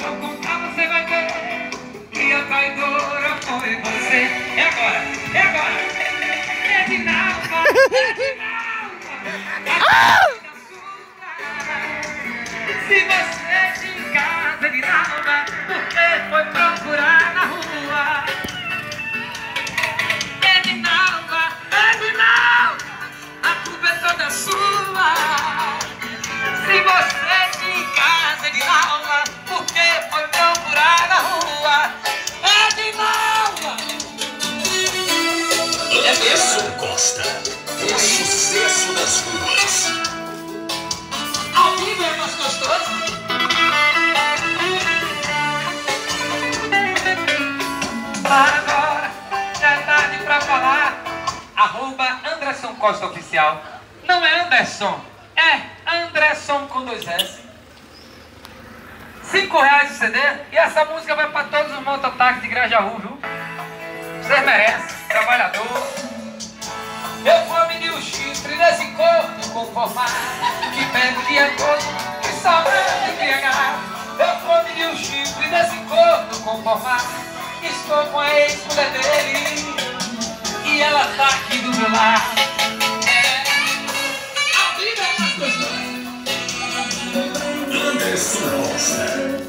vou contar, você vai ver que a traidora foi você. É agora, é agora. É de nalva, é de nalva. É. Se você Anderson Costa, o sucesso das ruas. Ao vivo é mais gostoso. Para agora, já é tarde pra falar. Arroba Anderson Costa Oficial. Não é Anderson, é Anderson com dois S. Cinco reais de CD e essa música vai pra todos os mototáxis de Grajaú, viu? Vocês merecem, trabalhador. Eu vou medir o chifre nesse corpo conformado Que pega o dia todo, que sobra de embriagado Eu vou medir o chifre nesse corpo conformado Estou com a ex-mulher dele E ela tá aqui do meu lado. É, a vida é mais gostosa Anderson. Costa.